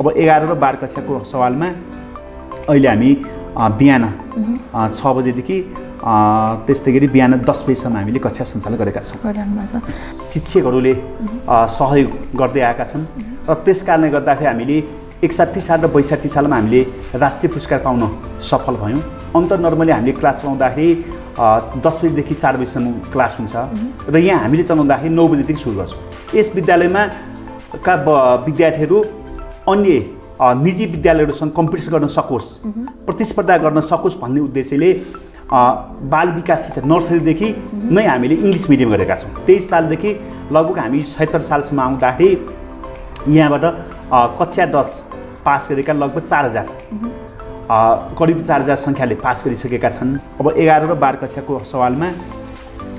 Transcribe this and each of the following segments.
अब एघार र बाह्र कक्षाको सवालमा अहिले हामी बिहान छ बजेदेखि त्यस्तै गरी बिहान दस बजीसम्म हामीले कक्षा सञ्चालन गरेका छौँ। शिक्षकहरूले सहयोग गर्दै आएका छन् र त्यस कारणले गर्दाखेरि हामीले एकसाठी साल र बैसाठी सालमा हामीले राष्ट्रिय पुरस्कार पाउन सफल भयौँ। अन्त नर्मली हामीले क्लास चलाउँदाखेरि दस बजीदेखि चार बजीसम्म क्लास हुन्छ र यहाँ हामीले चलाउँदाखेरि नौ बजीदेखि सुरु गर्छौँ। यस विद्यालयमा का विद्यार्थीहरू अन्य निजी विद्यालयहरूसँग कम्पिटिसन गर्न सकोस् प्रतिस्पर्धा गर्न सकोस् भन्ने उद्देश्यले बाल विकास शिक्षा नर्सरीदेखि नै हामीले इङ्ग्लिस मिडियम गरेका छौँ। तेइस सालदेखि लगभग हामी सत्तर सालसम्म आउँदाखेरि यहाँबाट कक्षा दस पास गरेका लगभग चार हजार करिब चार हजार सङ्ख्याले पास गरिसकेका छन्। अब एघार र बाह्र कक्षाको सवालमा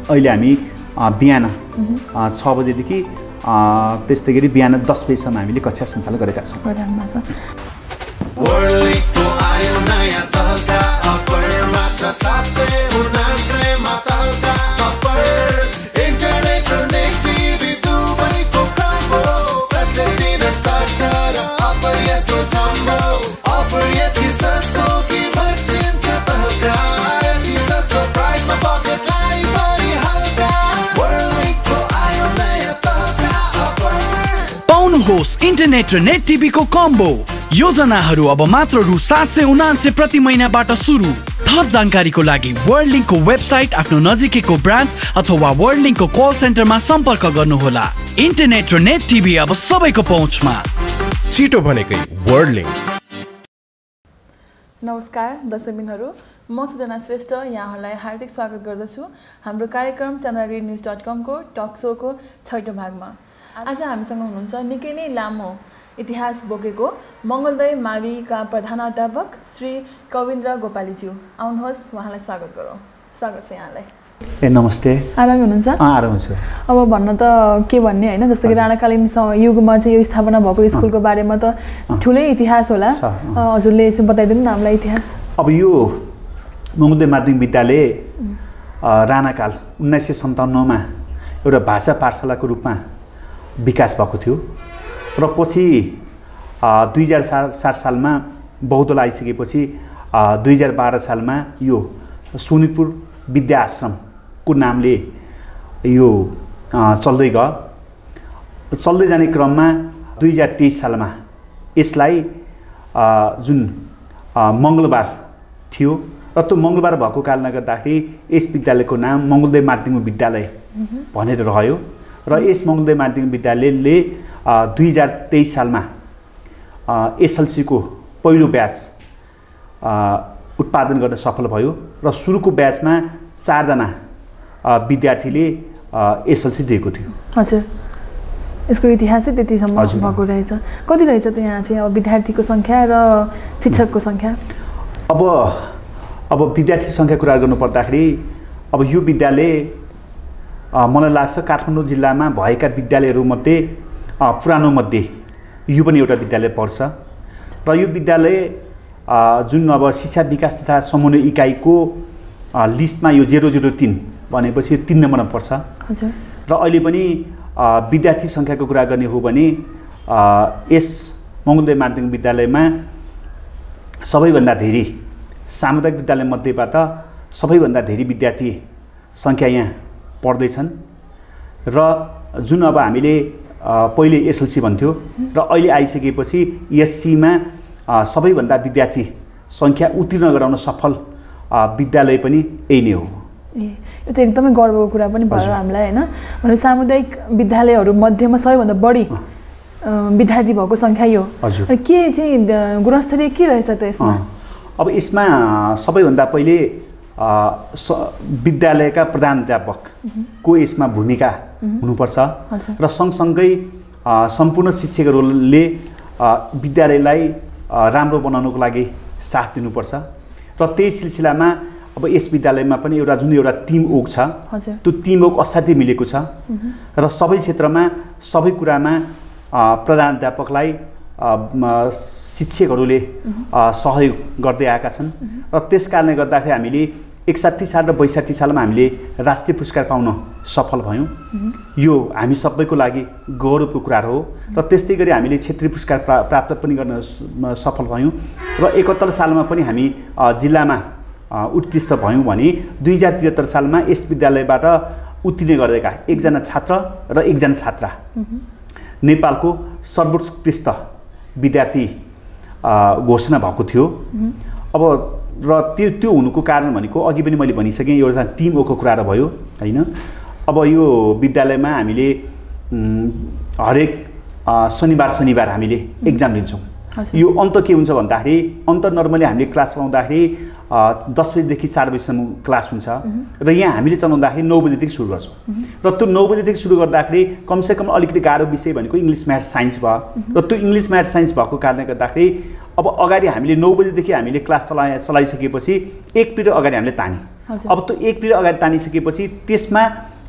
अहिले हामी बिहान छ बजेदेखि त्यस्तै गरी बिहान दस बजीसम्म हामीले कक्षा सञ्चालन गरेका छौँ। छ। वर्ल्डको इन्टरनेट र नेट टिभीको कम्बो योजनाहरू अब मात्र रु सात सय उनान्से प्रति महिनाबाट सुरु। थप जानकारीको लागि वर्ल्ड लिङ्कको वेबसाइट आफ्नो नजिकैको ब्रान्च अथवा वर्ल्ड लिङ्कको कल सेन्टरमा सम्पर्क गर्नुहोला। इन्टरनेट र नेट टिभी अब सबैको पहुँचमा। छिटो भनेकै वर्ल्ड लिङ्क नमस्कार दर्शकबिनहरू म सुजना श्रेष्ठ यहाँहरूलाई हार्दिक स्वागत गर्दछु हाम्रो कार्यक्रम चन्द्रगिरी न्युज डट कमको टक सोको छैटौँ भागमा। आज हामीसँग हुनुहुन्छ निकै नै लामो इतिहास बोकेको मङ्गलदय माविका प्रधानाध्यापक श्री कविन्द्र गोपालीज्यू। आउनुहोस् उहाँलाई स्वागत गरौँ। स्वागत छ यहाँलाई। ए नमस्ते। आरामै हुनुहुन्छ? आराम छु अब भन्न त के भन्ने होइन जस्तो कि राणाकालीन युगमा चाहिँ यो स्थापना भएको स्कुलको बारेमा त ठुलै इतिहास होला। हजुरले यसो बताइदिनु न हामीलाई इतिहास। अब यो मङ्गलदय माध्यमिक विद्यालय राणाकाल उन्नाइस सय सन्ताउन्नमा एउटा भाषा पाठशालाको रूपमा विकास भएको थियो। र पछि दुई हजार सा सात सालमा बहुदल आइसकेपछि दुई हजार बाह्र सालमा यो सोनितपुर विद्या आश्रमको नामले यो चल्दै गयो। चल्दै जाने क्रममा दुई हजार तेइस सालमा यसलाई जुन मङ्गलबार थियो र त्यो मङ्गलबार भएको कारणले गर्दाखेरि यस विद्यालयको नाम मङ्गलदय माध्यमिक विद्यालय भनेर रह्यो। र यस मङ्गलदय माध्यमिक विद्यालयले दुई हजार तेइस सालमा एसएलसीको पहिलो ब्याच उत्पादन गर्न सफल भयो र सुरुको ब्याचमा चारजना विद्यार्थीले एसएलसी दिएको थियो। हजुर। यसको इतिहास चाहिँ त्यतिसम्म। भएको रहेछ। कति रहेछ त यहाँ चाहिँ अब विद्यार्थीको सङ्ख्या र शिक्षकको सङ्ख्या? अब अब विद्यार्थी सङ्ख्या कुरा गर्नुपर्दाखेरि अब यो विद्यालय मलाई लाग्छ काठमाडौँ जिल्लामा भएका विद्यालयहरूमध्ये अ, पुरानो मध्ये यो पनि एउटा विद्यालय पर्छ। र यो विद्यालय जुन अब शिक्षा विकास तथा समन्वय इकाइको लिस्टमा यो जेरो जेरो तिन भनेपछि तिन नम्बरमा पर्छ। र अहिले पनि विद्यार्थी सङ्ख्याको कुरा गर्ने हो भने यस मङ्गलदय माध्यमिक विद्यालयमा सबैभन्दा धेरै सामुदायिक विद्यालयमध्येबाट सबैभन्दा धेरै विद्यार्थी सङ्ख्या यहाँ पढ्दैछन् र जुन अब हामीले पहिले एसएलसी भन्थ्यो र अहिले आइसकेपछि एससीमा सबैभन्दा विद्यार्थी सङ्ख्या उत्तीर्ण गराउन सफल विद्यालय पनि यही नै हो ए यो त एकदमै गर्वको कुरा पनि भयो। हामीलाई होइन भने सामुदायिक विद्यालयहरू मध्येमा सबैभन्दा बढी विद्यार्थी भएको सङ्ख्या यो हजुर। के चाहिँ गुणस्तरीय के रहेछ त यसमा। अब यसमा सबैभन्दा पहिले विद्यालयका प्रधानाध्यापकको यसमा भूमिका हुनुपर्छ। र सँगसँगै सम्पूर्ण शिक्षकहरूले विद्यालयलाई राम्रो बनाउनको लागि साथ दिनुपर्छ। र त्यही सिलसिलामा अब यस विद्यालयमा पनि एउटा जुन एउटा टिम वर्क छ त्यो टिम वर्क असाध्यै मिलेको छ। र सबै क्षेत्रमा सबै कुरामा प्रधानाध्यापकलाई शिक्षकहरूले सहयोग गर्दै आएका छन्। र त्यस कारणले गर्दाखेरि हामीले एकसाठी साल र बैसाठी सालमा हामीले राष्ट्रिय पुरस्कार पाउन सफल भयौँ। यो हामी सबैको लागि गौरवको कुरा हो र त्यस्तै गरी हामीले क्षेत्रीय पुरस्कार प्रा प्राप्त पनि गर्न सफल भयौँ र एकहत्तर सालमा पनि हामी जिल्लामा उत्कृष्ट भयौँ भने दुई हजार त्रिहत्तर सालमा यस विद्यालयबाट उत्तीर्ण गरेका एकजना छात्र र एकजना छात्रा। नेपालको सर्वोत्कृष्ट विद्यार्थी घोषणा भएको थियो। अब र त्यो त्यो हुनुको कारण भनेको अघि पनि मैले भनिसकेँ एउटा टिम ओको कुराहरू भयो होइन? अब यो विद्यालयमा हामीले हरेक शनिबार शनिबार हामीले एक्जाम लिन्छौँ। यो अन्त के हुन्छ भन्दाखेरि अन्त नर्मली हामीले क्लास चलाउँदाखेरि अ, दस बजीदेखि चार बजीसम्म क्लास हुन्छ। र यहाँ हामीले चलाउँदाखेरि नौ बजीदेखि सुरु गर्छौँ। र त्यो नौ बजीदेखि सुरु गर्दाखेरि कमसेकम अलिकति गाह्रो विषय भनेको इङ्ग्लिस म्याथ साइन्स भयो। र त्यो इङ्ग्लिस म्याथ साइन्स भएको कारणले गर्दाखेरि अब अगाडि हामीले नौ बजीदेखि हामीले क्लास चलाए चलाइसकेपछि एक पिरियड अगाडि हामीले ताने। अब त्यो एक पिरियड अगाडि तानिसकेपछि त्यसमा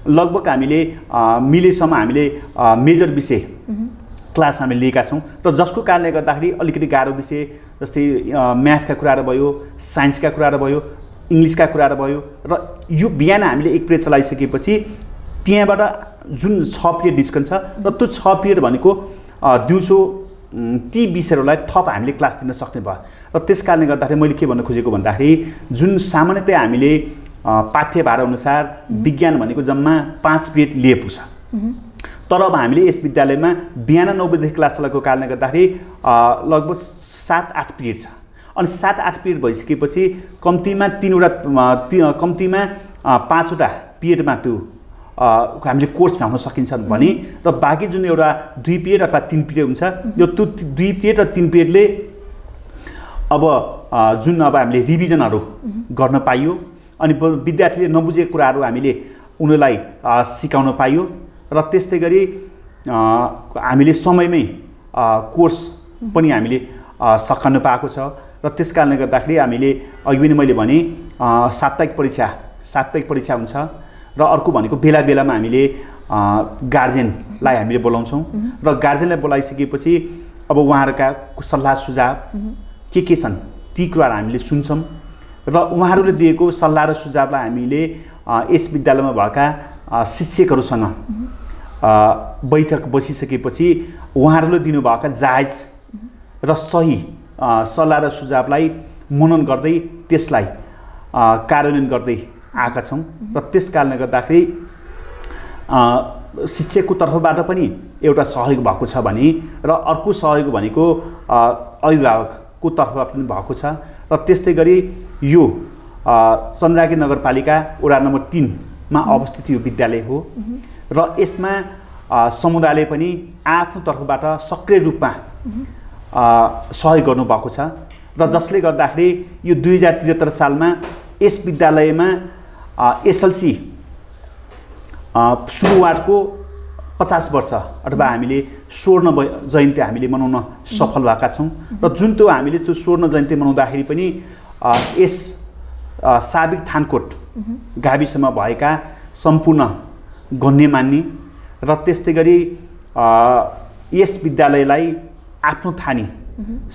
लगभग हामीले मिलेसम्म हामीले मेजर विषय क्लास हामीले लिएका छौँ र जसको कारणले गर्दाखेरि अलिकति गाह्रो विषय जस्तै म्याथका कुराहरू भयो साइन्सका कुराहरू भयो इङ्ग्लिसका कुराहरू भयो र यो बिहान हामीले एक पिरियड चलाइसकेपछि त्यहाँबाट जुन छ पिरियड निस्कन्छ र त्यो छ पिरियड भनेको दिउँसो ती विषयहरूलाई थप हामीले क्लास दिन सक्ने भयो। र त्यस कारणले गर्दाखेरि मैले के भन्न खोजेको भन्दाखेरि जुन सामान्यतया हामीले अ, पाठ्य भार अनुसार विज्ञान भनेको जम्मा पाँच पिरियड लिए पुग्छ तर अब हामीले यस विद्यालयमा बिहान नौ बजीदेखि क्लास चलाएको कारणले गर्दाखेरि लगभग सात आठ पिरियड छ। अनि सात आठ पिरियड भइसकेपछि कम्तीमा तिनवटा कम्तीमा पाँचवटा पिरियडमा त्यो हामीले कोर्स भ्याउन सकिन्छ भने र बाँकी जुन एउटा दुई पिरियड अथवा तिन पिरियड हुन्छ यो त्यो दुई पिरियड र तिन पिरियडले अब जुन अब हामीले रिभिजनहरू गर्न पाइयो अनि विद्यार्थीले नबुझेको कुराहरू हामीले उनीहरूलाई सिकाउन पाइयो। र त्यस्तै गरी हामीले समयमै कोर्स पनि हामीले सकाउन पाएको छ र त्यस कारणले गर्दाखेरि हामीले अघि पनि मैले भने साप्ताहिक परीक्षा साप्ताहिक परीक्षा हुन्छ र अर्को भनेको बेला बेलामा हामीले गार्जेनलाई हामीले बोलाउँछौँ र गार्जेनलाई बोलाइसकेपछि अब उहाँहरूका सल्लाह सुझाव के के छन् ती कुराहरू हामीले सुन्छौँ र उहाँहरूले दिएको सल्लाह र सुझावलाई हामीले यस विद्यालयमा भएका शिक्षकहरूसँग बैठक बसिसकेपछि उहाँहरूले दिनुभएका जायज र सही सल्लाह र सुझावलाई मनन गर्दै त्यसलाई कार्यान्वयन गर्दै आएका छौँ र त्यस कारणले गर्दाखेरि शिक्षकको तर्फबाट पनि एउटा सहयोग भएको छ भने र अर्को सहयोग भनेको अभिभावकको तर्फबाट पनि भएको छ र त्यस्तै गरी यो अ, चन्द्राकी नगरपालिका वडा नम्बर तिनमा अवस्थित यो विद्यालय हो। र यसमा समुदायले पनि आफ्नो तर्फबाट सक्रिय रूपमा सहयोग गर्नुभएको छ। र जसले गर्दाखेरि यो दुई हजार त्रिहत्तर सालमा यस विद्यालयमा एसएलसी सुरुवातको पचास वर्ष अथवा हामीले स्वर्ण जयन्ती हामीले मनाउन सफल भएका छौँ। र जुन त्यो हामीले त्यो स्वर्ण जयन्ती मनाउँदाखेरि पनि यस साबिक थानकोट गाविसमा भएका सम्पूर्ण गण्यमान्य र त्यस्तै गरी यस विद्यालयलाई आफ्नो ठानी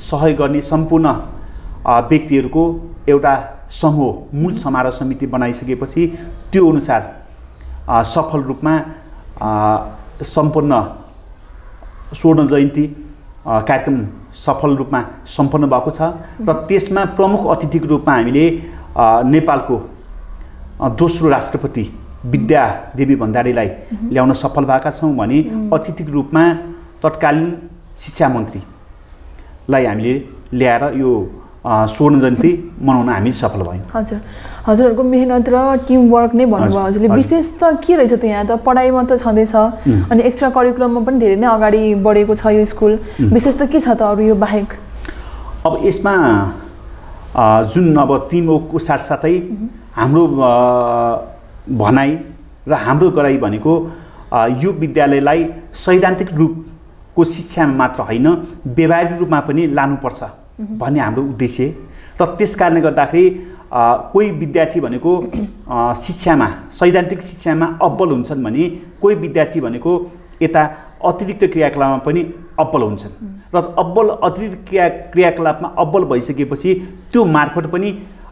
सहयोग गर्ने सम्पूर्ण व्यक्तिहरूको एउटा समूह मूल समारोह समिति बनाइसकेपछि त्यो अनुसार सफल रूपमा अ, सम्पन्न स्वर्ण जयन्ती कार्यक्रम सफल रूपमा सम्पन्न भएको छ र त्यसमा प्रमुख अतिथिको रूपमा हामीले नेपालको दोस्रो राष्ट्रपति विद्या देवी भण्डारीलाई ल्याउन सफल भएका छौँ भने अतिथिको रूपमा तत्कालीन शिक्षा मन्त्रीलाई हामीले ल्याएर यो स्वर्ण जयन्ती मनाउन हामी सफल भयौँ। हजुर। हजुरहरूको मेहनत र टिमवर्क नै भन्नुभयो। हजुर, हजुरले हजुर। विशेष त के रहेछ त यहाँ त? पढाइमा त छँदैछ। अनि एक्स्ट्रा करिकुलममा पनि धेरै नै अगाडि बढेको छ यो स्कुल। विशेष त के छ त अरू यो बाहेक? अब यसमा जुन अब टिम वर्कको साथसाथै हाम्रो भनाइ र हाम्रो गराइ भनेको यो विद्यालयलाई सैद्धान्तिक रूपको शिक्षामा मात्र होइन व्यवहारिक रूपमा पनि लानुपर्छ भन्ने हाम्रो उद्देश्य र त्यस कारणले गर्दाखेरि कोही विद्यार्थी भनेको शिक्षामा सैद्धान्तिक शिक्षामा अब्बल हुन्छन् भने कोही विद्यार्थी भनेको यता अतिरिक्त क्रियाकलापमा पनि अब्बल हुन्छन्। र अब्बल अतिरिक्त क्रिया क्रियाकलापमा अब्बल भइसकेपछि त्यो मार्फत पनि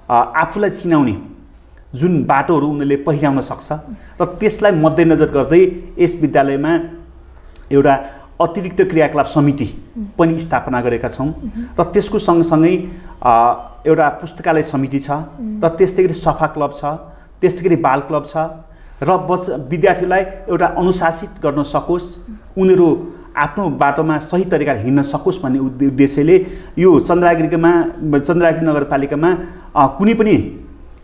आफूलाई चिनाउने जुन बाटोहरू उनीहरूले पहिल्याउन सक्छ र त्यसलाई मध्यनजर गर्दै यस विद्यालयमा एउटा अतिरिक्त क्रियाकलाप समिति पनि स्थापना गरेका छौँ र त्यसको सँगसँगै एउटा पुस्तकालय समिति छ र त्यस्तै गरी सफा क्लब छ त्यस्तै गरी बाल क्लब छ र बच विद्यार्थीलाई एउटा अनुशासित गर्न सकोस् उनीहरू आफ्नो बाटोमा सही तरिकाले हिँड्न सकोस् भन्ने उद्दे- उद्देश्यले यो चन्द्रागिरीमा चन्द्रागिरी नगरपालिकामा कुनै पनि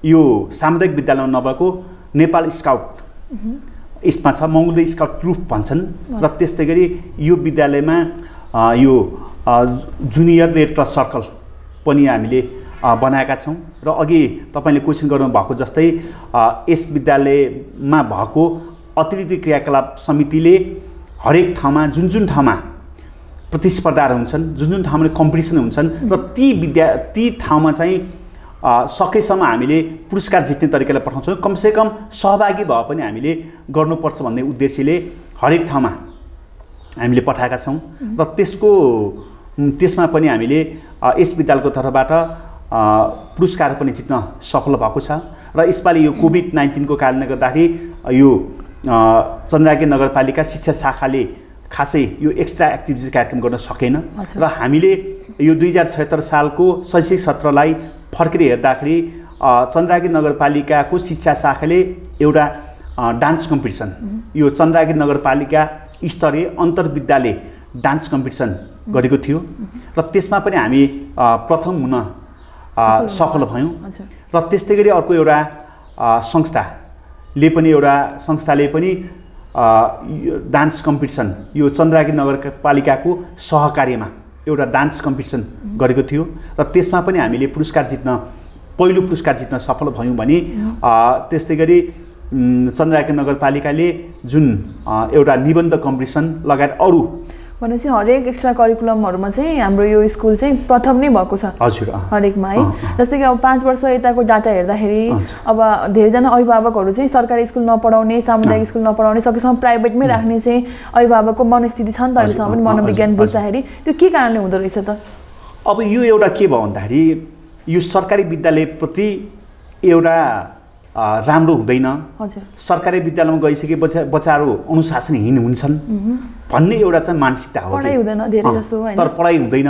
यो सामुदायिक विद्यालयमा नभएको नेपाल स्काउट। यसमा छ मङ्गुलदै स्काउट ट्रुप भन्छन् र त्यस्तै गरी यो विद्यालयमा यो जुनियर रेड क्रस सर्कल पनि हामीले बनाएका छौँ र अघि तपाईँले क्वेसन गर्नुभएको जस्तै यस विद्यालयमा भएको अतिरिक्त क्रियाकलाप समितिले हरेक ठाउँमा जुन जुन ठाउँमा प्रतिस्पर्धाहरू हुन्छन् जुन जुन ठाउँमा कम्पिटिसन हुन्छन् र ती विद्या ती ठाउँमा चाहिँ सकेसम्म हामीले पुरस्कार जित्ने तरिकाले पठाउँछौँ। कमसेकम सहभागी भए पनि हामीले गर्नुपर्छ भन्ने उद्देश्यले हरेक ठाउँमा हामीले पठाएका छौँ। र त्यसको त्यसमा पनि हामीले यस विद्यालयको तर्फबाट पुरस्कार पनि जित्न सफल भएको छ। र यसपालि यो कोभिड नाइन्टिनको कारणले गर्दाखेरि यो अ, चन्द्रागिरी नगरपालिका शिक्षा शाखाले खासै यो एक्स्ट्रा एक्टिभिटिज कार्यक्रम गर्न सकेन। र हामीले यो दुई हजार छत्तर सालको शैक्षिक सत्रलाई फर्केर हेर्दाखेरि चन्द्रागिरी नगरपालिकाको शिक्षा शाखाले एउटा डान्स कम्पिटिसन यो चन्द्रागिरी नगरपालिका स्तरीय अन्तर्विद्यालय डान्स कम्पिटिसन गरेको थियो। र त्यसमा पनि हामी प्रथम हुन सफल भयौँ। र त्यस्तै गरी अर्को एउटा संस्थाले पनि एउटा संस्थाले पनि डान्स कम्पिटिसन यो चन्द्रागिरी नगरपालिकाको सहकार्यमा एउटा डान्स कम्पिटिसन गरेको थियो र त्यसमा पनि हामीले पुरस्कार जित्न पहिलो पुरस्कार जित्न सफल भयौँ भने त्यस्तै गरी चन्द्रागिरी नगरपालिकाले जुन एउटा निबन्ध कम्पिटिसन लगायत अरू भनेपछि हरेक एक्स्ट्रा करिकुलमहरूमा चाहिँ हाम्रो यो स्कुल चाहिँ प्रथम नै भएको छ। हजुर हरेकमा है। जस्तै कि अब पाँच वर्ष यताको डाटा हेर्दाखेरि। अब धेरैजना अभिभावकहरू चाहिँ सरकारी स्कुल नपढाउने सामुदायिक स्कुल नपढाउने सकेसम्म प्राइभेटमै राख्ने चाहिँ अभिभावकको मनस्थिति छ नि त अहिलेसम्म पनि मनोविज्ञान बुझ्दाखेरि। त्यो के कारणले हुँदो रहेछ त? अब यो एउटा के भयो भन्दाखेरि यो सरकारी विद्यालयप्रति एउटा राम्रो हुँदैन। सरकारी विद्यालयमा गइसके बच्चा बच्चाहरू अनुशासनहीन हुन्छन्। भन्ने एउटा चाहिँ मानसिकता हो? तर पढाइ हुँदैन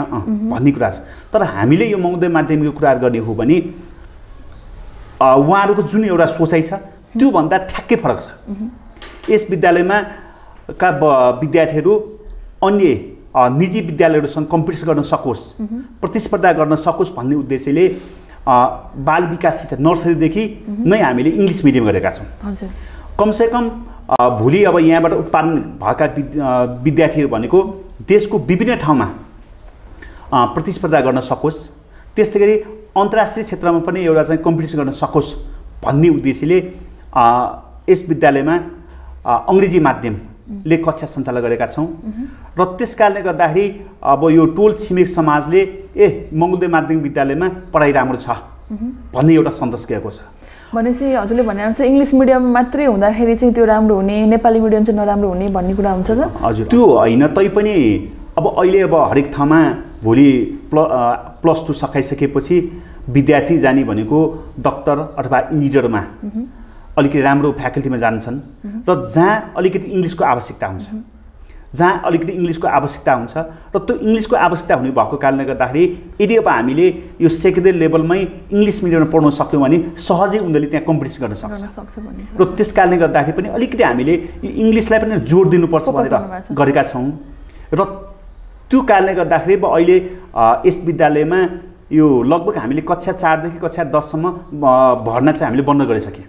भन्ने कुरा छ। तर हामीले यो महोदय माध्यमिकको कुराहरू गर्ने हो भने उहाँहरूको जुन एउटा सोचाइ छ त्योभन्दा ठ्याक्कै फरक छ। यस विद्यालयमा का विद्यार्थीहरू अन्य निजी विद्यालयहरूसँग कम्पिटिसन गर्न सकोस् प्रतिस्पर्धा गर्न सकोस् भन्ने उद्देश्यले बाल विकास शिक्षा नर्सरीदेखि नै हामीले इङ्ग्लिस मिडियम गरेका छौँ। कमसेकम भोलि अब यहाँबाट उत्पादन भएका विद्यार्थीहरू भनेको देशको विभिन्न ठाउँमा प्रतिस्पर्धा गर्न सकोस्। त्यस्तै गरी अन्तर्राष्ट्रिय क्षेत्रमा पनि एउटा चाहिँ कम्पिटिसन गर्न सकोस् भन्ने उद्देश्यले यस विद्यालयमा अङ्ग्रेजी माध्यमले कक्षा सञ्चालन गरेका छौँ। र त्यस कारणले गर्दाखेरि अब यो टोल छिमेक समाजले ए मङ्गलदे माध्यमिक विद्यालयमा पढाइ राम्रो छ भन्ने एउटा सन्देश गएको छ। भनेपछि हजुरले भने अनुसार इङ्ग्लिस मिडियम मात्रै हुँदाखेरि चाहिँ त्यो राम्रो हुने नेपाली मिडियम चाहिँ नराम्रो हुने भन्ने कुरा हुन्छ त? हजुर त्यो होइन तैपनि अब अहिले अब हरेक ठाउँमा भोलि प्ल प्लस टू सकाइसकेपछि विद्यार्थी जाने भनेको डक्टर अथवा इन्जिनियरमा अलिकति राम्रो फ्याकल्टीमा जान्छन् र जहाँ अलिकति इङ्ग्लिसको आवश्यकता हुन्छ। जहाँ अलिकति इङ्ग्लिसको आवश्यकता हुन्छ र त्यो इङ्ग्लिसको आवश्यकता हुने भएको कारणले गर्दाखेरि यदि अब हामीले यो सेकेन्डरी लेभलमै इङ्ग्लिस मिडियममा पढ्न सक्यौँ भने सहजै उनीहरूले त्यहाँ कम्पिटिसन गर्न सक्छ। र त्यस कारणले गर्दाखेरि पनि अलिकति हामीले यो इङ्ग्लिसलाई पनि जोड दिनुपर्छ भनेर। गरेका छौँ। र त्यो कारणले गर्दाखेरि अब अहिले यस विद्यालयमा यो लगभग हामीले कक्षा चारदेखि कक्षा दससम्म भर्ना चाहिँ हामीले बन्द गरिसक्यौँ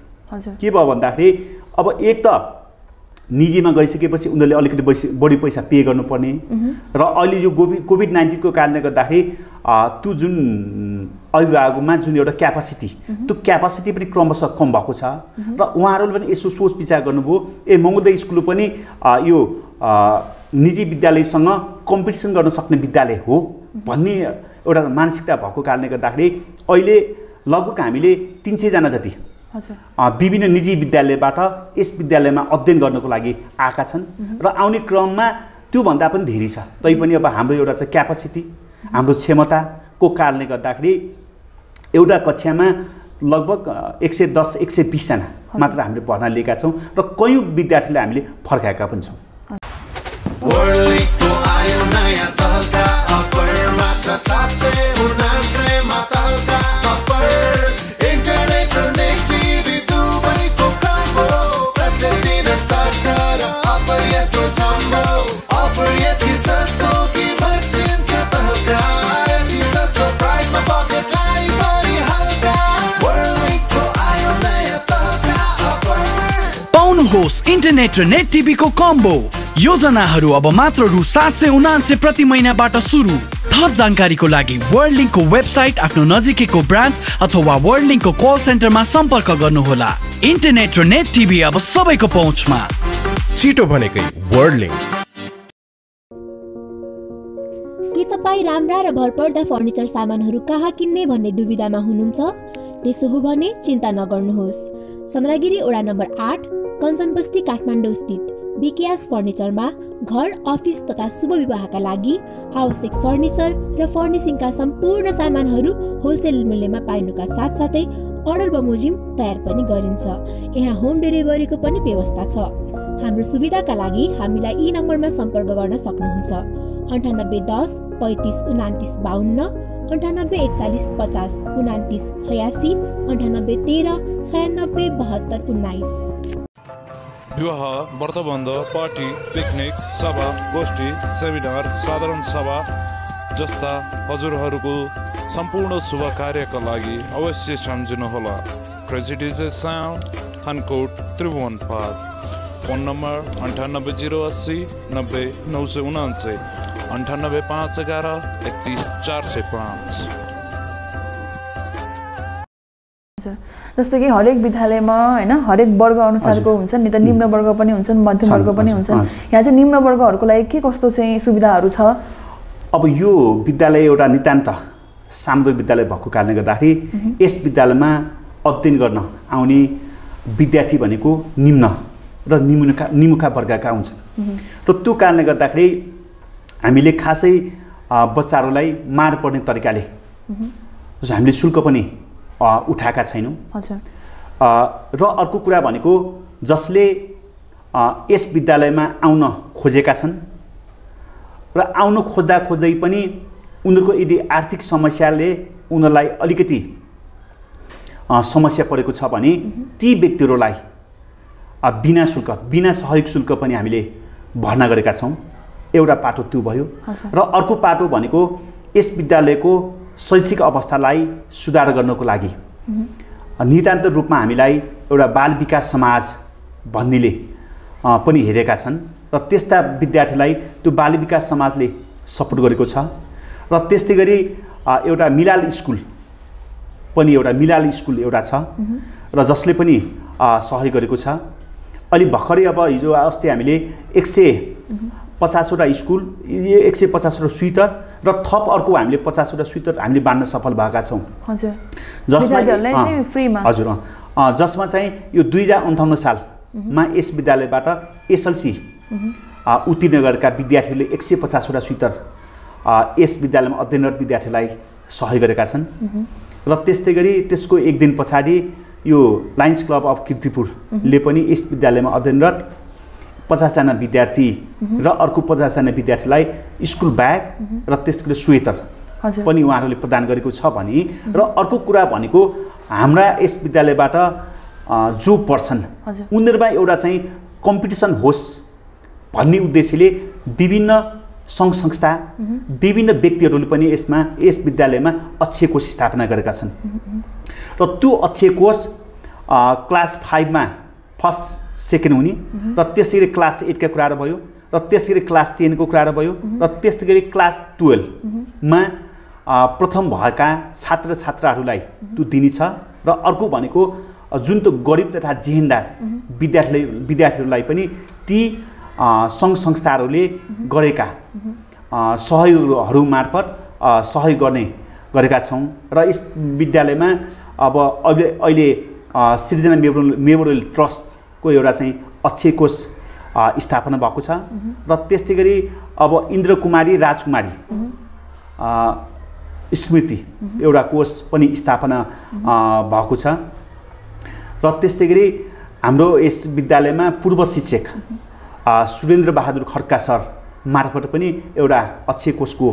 के भयो भन्दाखेरि अब एक त निजीमा गइसकेपछि उनीहरूले अलिकति बैसी बढी पैसा पे गर्नुपर्ने। र अहिले यो कोभिड कोभिड नाइन्टिनको कारणले गर्दाखेरि त्यो जुन अभिभावकमा जुन एउटा क्यापासिटी त्यो क्यापासिटी पनि क्रमशः कम भएको छ। र उहाँहरूले पनि यसो सोच विचार गर्नुभयो। ए मङ्गोदय स्कुल पनि यो निजी विद्यालयसँग कम्पिटिसन गर्न सक्ने विद्यालय हो भन्ने एउटा मानसिकता भएको कारणले गर्दाखेरि अहिले लगभग हामीले तिन सयजना जति विभिन्न निजी विद्यालयबाट यस विद्यालयमा अध्ययन गर्नको लागि आएका छन् र आउने क्रममा त्योभन्दा पनि धेरै छ। तैपनि अब हाम्रो एउटा चाहिँ क्यापासिटी हाम्रो क्षमताको कारणले गर्दाखेरि एउटा कक्षामा लगभग एक सय दस एक सय बिसजना मात्र हामीले भर्ना लिएका छौँ र कयौँ विद्यार्थीलाई हामीले फर्काएका पनि छौँ। इन्टरनेट र नेट टिभीको कम्बो। योजनाहरू अब मात्र रु सात सय उनान्से प्रति महिनाबाट सुरु। थप जानकारीको लागि वर्ल्ड लिङ्कको वेबसाइट आफ्नो नजिकैको ब्रान्च अथवा वर्ल्ड लिङ्कको कल सेन्टरमा सम्पर्क गर्नुहोला। इन्टरनेट र नेट टिभी अब सबैको पहुँचमा। छिटो भनेकै वर्ल्ड लिङ्क के तपाईँ राम्रा र भरपर्दा फर्निचर सामानहरू कहाँ किन्ने भन्ने दुविधामा हुनुहुन्छ? त्यसो हो भने चिन्ता नगर्नुहोस्। चन्द्रगिरी वडा नम्बर आठ कञ्चनबस्ती काठमाडौँ स्थित विक्यास फर्निचरमा घर अफिस तथा शुभ विवाहका लागि आवश्यक फर्निचर र फर्निसिङका सम्पूर्ण सामानहरू होलसेल मूल्यमा पाइनुका साथसाथै अर्डर बमोजिम तयार पनि गरिन्छ। यहाँ होम डेलिभरीको पनि व्यवस्था छ। हाम्रो सुविधाका लागि हामीलाई यी नम्बरमा सम्पर्क गर्न सक्नुहुन्छ। अन्ठानब्बे दस पैँतिस उनातिस बाहन्न अन्ठानब्बे एकचालिस पचास उनातिस छयासी अन्ठानब्बे तेह्र छयानब्बे बहत्तर उन्नाइस। विवाह व्रतबन्ध पार्टी पिकनिक सभा गोष्ठी सेमिनार साधारण सभा जस्ता हजुरहरूको सम्पूर्ण शुभ कार्यका लागि अवश्य सम्झिनुहोला presidency sound Thankot Tribhuvan park phone number अन्ठानब्बे जिरो अस्सी नब्बे नौ सय उनान्सय अन्ठानब्बे पाँच एघार एकतिस चार सय पाँच जस्तो कि हरेक विद्यालयमा होइन हरेक वर्ग अनुसारको हुन्छ नि त निम्न वर्ग पनि हुन्छन् मध्यम वर्ग पनि हुन्छन्। यहाँ चाहिँ निम्न वर्गहरूको लागि के कस्तो चाहिँ सुविधाहरू छ? अब यो विद्यालय एउटा नितान्त सामुदायिक विद्यालय भएको कारणले गर्दाखेरि यस विद्यालयमा अध्ययन गर्न आउने विद्यार्थी भनेको निम्न र निमुखा निमुखा वर्गका हुन्छन्। र त्यो कारणले गर्दाखेरि हामीले खासै बच्चाहरूलाई मार पर्ने तरिकाले जस्तो हामीले शुल्क पनि उठाएका छैनौँ। र अर्को कुरा भनेको जसले यस विद्यालयमा आउन खोजेका छन् र आउन खोज्दा खोज्दै पनि उनीहरूको यदि आर्थिक समस्याले उनीहरूलाई अलिकति समस्या परेको छ भने ती व्यक्तिहरूलाई बिना शुल्क बिना सहयोग शुल्क पनि हामीले भर्ना गरेका छौँ। एउटा पाटो त्यो भयो। र अर्को पाटो भनेको यस विद्यालयको शैक्षिक अवस्थालाई सुधार गर्नको लागि। नितान्त रूपमा हामीलाई एउटा बाल विकास समाज भन्नेले पनि हेरेका छन् र त्यस्ता विद्यार्थीलाई त्यो बाल विकास समाजले सपोर्ट गरेको छ र त्यस्तै गरी एउटा मिलाल स्कुल पनि एउटा मिलाल स्कुल एउटा छ र जसले पनि सहयोग गरेको छ। अलि भर्खरै अब हिजो अस्ति हामीले एक सय पचासवटा स्कुल एक सय पचासवटा स्वेटर र थप अर्को हामीले पचासवटा स्वेटर हामीले बाँड्न सफल भएका छौँ। हजुर। जसमा हजुर जसमा चाहिँ यो दुई हजार अन्ठाउन्न सालमा यस विद्यालयबाट एसएलसी उत्तीर्ण गरेका विद्यार्थीहरूले एक सय पचासवटा स्वेटर यस विद्यालयमा अध्ययनरत विद्यार्थीलाई सहयोग गरेका छन्। र त्यस्तै गरी त्यसको एक दिन पछाडि यो लायन्स क्लब अफ किर्तिपुरले पनि यस विद्यालयमा अध्ययनरत पचासजना विद्यार्थी र अर्को पचासजना विद्यार्थीलाई स्कुल ब्याग र त्यसको स्वेटर पनि उहाँहरूले प्रदान गरेको छ भने र अर्को कुरा भनेको हाम्रा यस विद्यालयबाट जो हजुर। उनीहरूमा एउटा चाहिँ कम्पिटिसन होस् भन्ने उद्देश्यले विभिन्न सङ्घ संस्था विभिन्न व्यक्तिहरूले पनि यसमा यस विद्यालयमा अक्षय कोष स्थापना गरेका छन्। र त्यो अक्षय कोष क्लास फाइभमा फर्स्ट सेकेन्ड हुने। र त्यसै गरी क्लास एटका कुराहरू भयो र त्यसै गरी क्लास टेनको कुराहरू भयो र त्यस्तै गरी क्लास टुवेल्भमा प्रथम भएका छात्र छात्राहरूलाई त्यो दिनेछ र अर्को भनेको जुन त्यो गरिब तथा जेहेन्दार विद्यार्थीले विद्यार्थीहरूलाई पनि ती सङ्घ संस्थाहरूले गरेका सहयोगहरू मार्फत सहयोग गर्ने गरेका छौँ। र यस विद्यालयमा अब अहिले अहिले सृजना मेमोरियल मेमोरियल ट्रस्टको एउटा चाहिँ अक्षय कोष स्थापना भएको छ। र त्यस्तै गरी अब इन्द्र कुमारी राजकुमारी स्मृति एउटा कोष पनि स्थापना भएको छ। र त्यस्तै गरी हाम्रो यस विद्यालयमा पूर्व शिक्षक सुरेन्द्र बहादुर खड्का सर मार्फत पनि एउटा अक्षय कोषको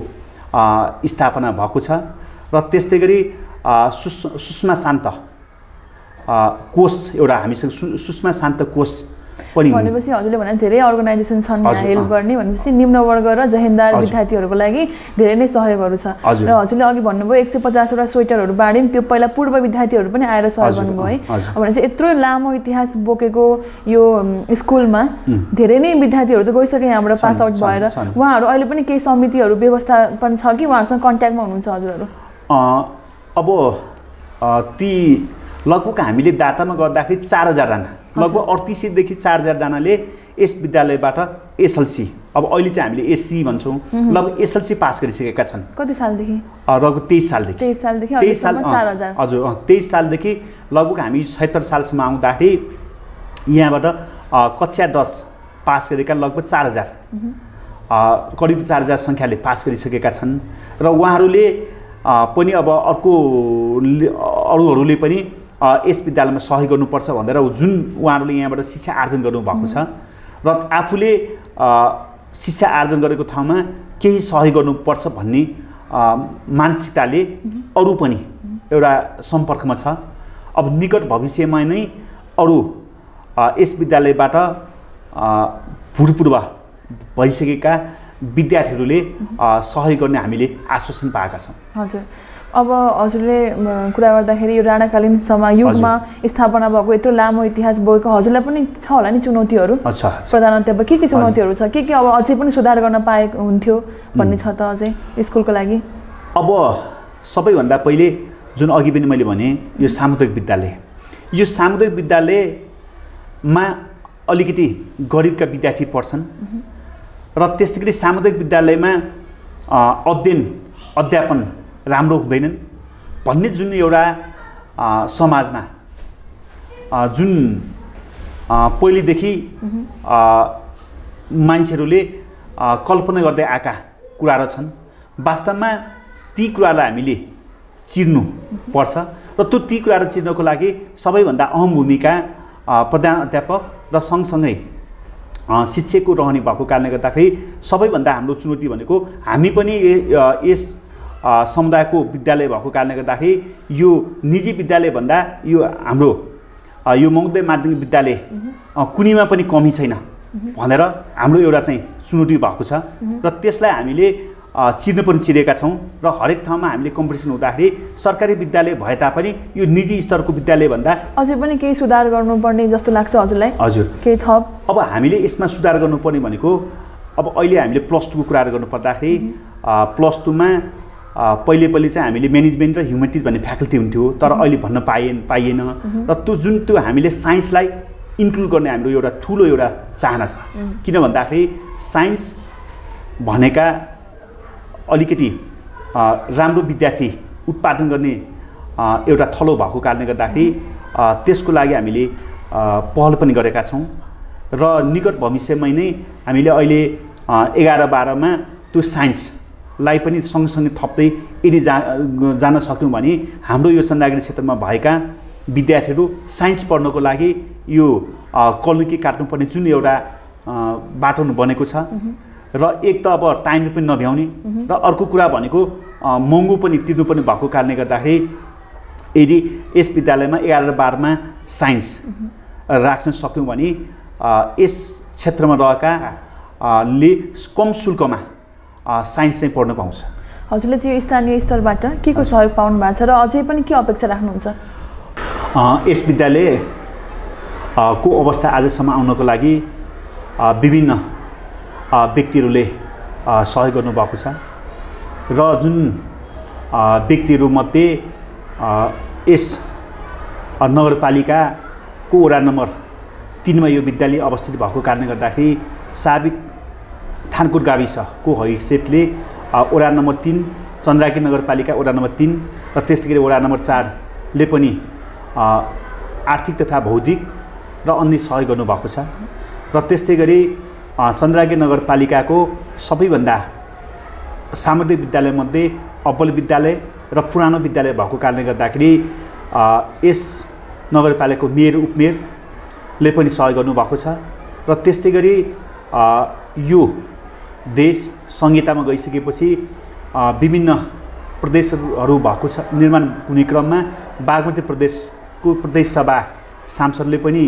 स्थापना भएको छ। र त्यस्तै गरी सुषमा शान्त कोष एउटा हामीसँग सु सुषमा शान्त कोष पनि। भनेपछि हजुरले भने धेरै अर्गनाइजेसन छन् यहाँ हेल्प। गर्ने भनेपछि निम्न वर्ग र जहेन्दार। विद्यार्थीहरूको लागि धेरै नै सहयोगहरू छ। र हजुरले अघि भन्नुभयो एक सय पचासवटा स्वेटरहरू बाँड्यौँ त्यो पहिला पूर्व विद्यार्थीहरू पनि आएर सहयोग गर्नुभयो है भनेपछि यत्रो लामो इतिहास बोकेको यो स्कुलमा धेरै नै विद्यार्थीहरू त गइसके यहाँबाट पास आउट भएर। उहाँहरू अहिले पनि केही समितिहरू व्यवस्थापन छ कि उहाँहरूसँग कन्ट्याक्टमा हुनुहुन्छ हजुरहरू अब ती लगभग हामीले डाटामा गर्दाखेरि चार हजारजना लगभग अडतिस सयदेखि चार हजारजनाले यस विद्यालयबाट एसएलसी अब अहिले चाहिँ हामीले एससी भन्छौँ लगभग एसएलसी पास गरिसकेका छन्। कति सालदेखि? लगभग तेइस सालदेखि। तेइस सालदेखि तेइस साल हजार तेइस सालदेखि लगभग हामी सत्तर सालसम्म आउँदाखेरि यहाँबाट कक्षा दस पास गरेका लगभग चार हजार करिब चार हजार सङ्ख्याले पास गरिसकेका छन्। र उहाँहरूले पनि अब अर्को अरूहरूले पनि यस विद्यालयमा सहयोग गर्नुपर्छ भनेर जुन उहाँहरूले यहाँबाट शिक्षा आर्जन गर्नुभएको छ। र आफूले शिक्षा आर्जन गरेको ठाउँमा केही सहयोग गर्नुपर्छ भन्ने मानसिकताले अरू पनि एउटा सम्पर्कमा छ। अब निकट भविष्यमा नै अरू यस विद्यालयबाट भूतपूर्व भइसकेका विद्यार्थीहरूले सहयोग गर्ने हामीले आश्वासन पाएका छौँ। हजुर। अब हजुरले कुरा गर्दाखेरि यो राणाकालीन समय युगमा स्थापना भएको यत्रो लामो इतिहास बोकेको हजुरलाई पनि छ होला नि चुनौतीहरू? प्रधानतः अब के के चुनौतीहरू छ? के के अब अझै पनि सुधार गर्न पाएको हुन्थ्यो भन्ने छ त अझै स्कुलको लागि? अब सबैभन्दा पहिले जुन अघि पनि मैले भने यो सामुदायिक विद्यालय। यो सामुदायिक विद्यालयमा अलिकति गरिबका विद्यार्थी पढ्छन् र त्यस्तै गरी सामुदायिक विद्यालयमा अध्ययन अध्यापन राम्रो हुँदैनन्। भन्ने जुन एउटा समाजमा जुन पहिलेदेखि मान्छेहरूले कल्पना गर्दै आएका कुराहरू छन् वास्तवमा ती कुरालाई हामीले चिर्नु पर्छ र त्यो ती कुराहरू चिर्नको लागि सबैभन्दा अहम भूमिका प्रधान अध्यापक र सँगसँगै शिक्षकको रहने भएको कारणले गर्दाखेरि सबैभन्दा हाम्रो चुनौती भनेको हामी पनि यस समुदायको विद्यालय भएको कारणले गर्दाखेरि यो निजी विद्यालयभन्दा यो हाम्रो यो मङ्गोदय माध्यमिक विद्यालय कुनैमा पनि कमी छैन भनेर हाम्रो एउटा चाहिँ चुनौती भएको छ र त्यसलाई हामीले चिर्न पनि चिरेका छौँ र हरेक ठाउँमा हामीले कम्पिटिसन हुँदाखेरि सरकारी विद्यालय भए तापनि यो निजी स्तरको विद्यालयभन्दा अझै पनि केही सुधार गर्नुपर्ने जस्तो लाग्छ हजुरलाई? हजुर। केही थप? अब हामीले यसमा सुधार गर्नुपर्ने भनेको अब अहिले हामीले प्लस टूको कुराहरू गर्नुपर्दाखेरि प्लस टूमा पहिले पहिले चाहिँ हामीले म्यानेजमेन्ट र ह्युमेनिटिज भन्ने फ्याकल्टी हुन्थ्यो तर अहिले भन्न पाइएन। पाइएन र त्यो जुन त्यो हामीले साइन्सलाई इन्क्लुड गर्ने हाम्रो एउटा ठुलो एउटा चाहना छ। किन भन्दाखेरि साइन्स भनेका अलिकति राम्रो विद्यार्थी उत्पादन गर्ने एउटा थलो भएको कारणले गर्दाखेरि त्यसको लागि हामीले पहल पनि गरेका छौँ। र निकट भविष्यमै नै हामीले अहिले एघार बाह्रमा त्यो साइन्सलाई पनि सँगसँगै थप्दै यदि जा जान सक्यौँ भने हाम्रो यो चन्द्रागिरी क्षेत्रमा भएका विद्यार्थीहरू साइन्स पढ्नको लागि यो कलुकी काट्नुपर्ने जुन एउटा बाटो बनेको छ। र एक त अब टाइम पनि नभ्याउने र अर्को कुरा भनेको महँगो पनि तिर्नु पनि भएको कारणले गर्दाखेरि यदि यस विद्यालयमा एघार र बाह्रमा साइन्स राख्न सक्यौँ भने यस क्षेत्रमा रहेका ले कम शुल्कमा साइन्स चाहिँ पढ्न पाउँछ। हजुरले चाहिँ यो स्थानीय स्तरबाट के को सहयोग पाउनु भएको छ र अझै पनि के अपेक्षा राख्नुहुन्छ? यस विद्यालय को अवस्था आजसम्म आउनको लागि विभिन्न व्यक्तिहरूले सहयोग गर्नुभएको छ र जुन व्यक्तिहरूमध्ये यस नगरपालिकाको वडा नम्बर तिनमा यो विद्यालय अवस्थित भएको कारणले गर्दाखेरि साबिक थानकोट गाविसको हैसियतले वडा नम्बर तिन चन्द्राकी नगरपालिका वडा नम्बर तिन र त्यस्तै गरी वडा नम्बर चारले पनि आर्थिक तथा भौतिक र अन्य सहयोग गर्नुभएको छ र त्यस्तै गरी अ, चन्द्राकी नगरपालिकाको सबैभन्दा सामुदायिक विद्यालयमध्ये अब्बल विद्यालय र पुरानो विद्यालय भएको कारणले गर्दाखेरि यस नगरपालिकाको मेयर उपमेयरले पनि सहयोग गर्नुभएको छ र त्यस्तै गरी यो देश संहितामा गइसकेपछि विभिन्न प्रदेशहरू भएको छ निर्माण हुने क्रममा बागमती प्रदेशको प्रदेश सभा सांसदले पनि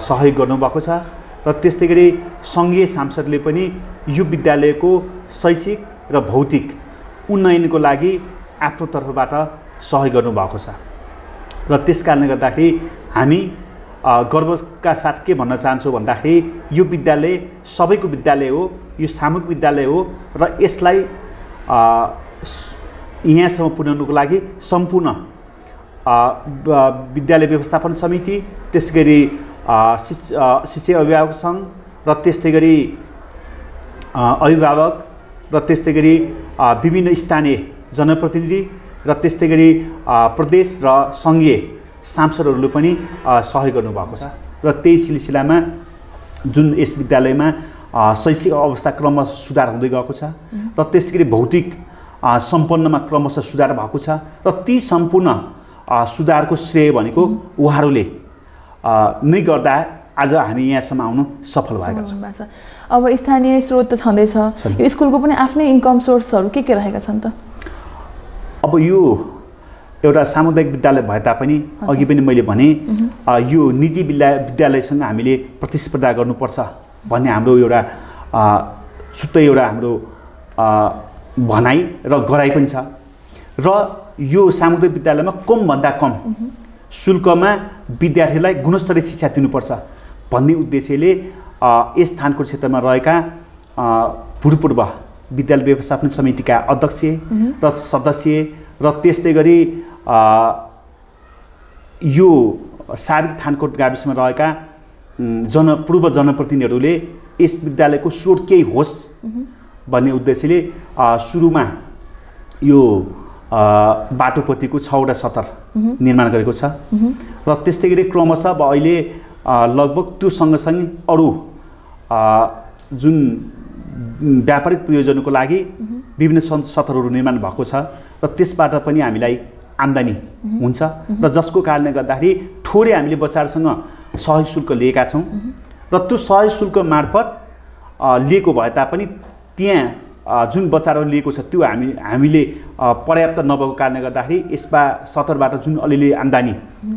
सहयोग गर्नुभएको छ र त्यस्तै गरी सङ्घीय सांसदले पनि यो विद्यालयको शैक्षिक र भौतिक उन्नयनको लागि आफ्नो तर्फबाट सहयोग गर्नुभएको छ र त्यस कारणले गर्दाखेरि हामी गर्वका साथ के भन्न चाहन्छौँ भन्दाखेरि यो विद्यालय सबैको विद्यालय हो यो सामूहिक विद्यालय हो र यसलाई यहाँसम्म पुर्याउनुको लागि सम्पूर्ण विद्यालय व्यवस्थापन समिति त्यस गरी शिक्ष शिक्षक अभिभावक सङ्घ र त्यस्तै गरी अभिभावक र त्यस्तै गरी विभिन्न स्थानीय जनप्रतिनिधि र त्यस्तै गरी प्रदेश र सङ्घीय सांसदहरूले पनि सहयोग गर्नुभएको छ। र त्यही सिलसिलामा जुन यस विद्यालयमा शैक्षिक अवस्था क्रमशः सुधार हुँदै गएको छ र त्यस्तै गरी भौतिक सम्पन्नमा क्रमशः सुधार भएको छ र ती सम्पूर्ण सुधारको श्रेय भनेको उहाँहरूले नै गर्दा आज हामी यहाँसम्म आउनु सफल भएका छौँ। अब स्थानीय स्रोत त छँदैछ। यो स्कुलको पनि आफ्नै इन्कम सोर्सहरू के के रहेका छन् त? अब यो एउटा सामुदायिक विद्यालय भए तापनि अघि पनि मैले भने यो निजी विद्या विद्यालयसँग हामीले प्रतिस्पर्धा गर्नुपर्छ भन्ने हाम्रो एउटा छुट्टै एउटा हाम्रो भनाइ र गराइ पनि छ। र यो सामुदायिक विद्यालयमा कमभन्दा कम शुल्कमा विद्यार्थीलाई गुणस्तरीय शिक्षा दिनुपर्छ भन्ने उद्देश्यले यस स्थानको क्षेत्रमा रहेका भूतपूर्व विद्यालय व्यवस्थापन समितिका अध्यक्ष र सदस्य र त्यस्तै गरी यो साबिक थानकोट गाविसमा रहेका जन पूर्व जनप्रतिनिधिहरूले यस विद्यालयको स्रोत केही होस् भन्ने उद्देश्यले सुरुमा यो बाटोपट्टिको छवटा सतर निर्माण गरेको छ। र त्यस्तै गरी क्रमशः अब अहिले लगभग त्यो सँगसँगै अरू जुन व्यापारिक प्रयोजनको लागि विभिन्न सतरहरू निर्माण भएको छ र त्यसबाट पनि हामीलाई आम्दानी हुन्छ। र जसको कारणले गर्दाखेरि थोरै हामीले बच्चाहरूसँग सहयोग शुल्क लिएका छौँ। र त्यो सहयोग शुल्क मार्फत लिएको भए तापनि त्यहाँ जुन बच्चाहरू लिएको छ त्यो हामी हामीले पर्याप्त नभएको कारणले गर्दाखेरि यसमा सतरबाट जुन अलिअलि आम्दानी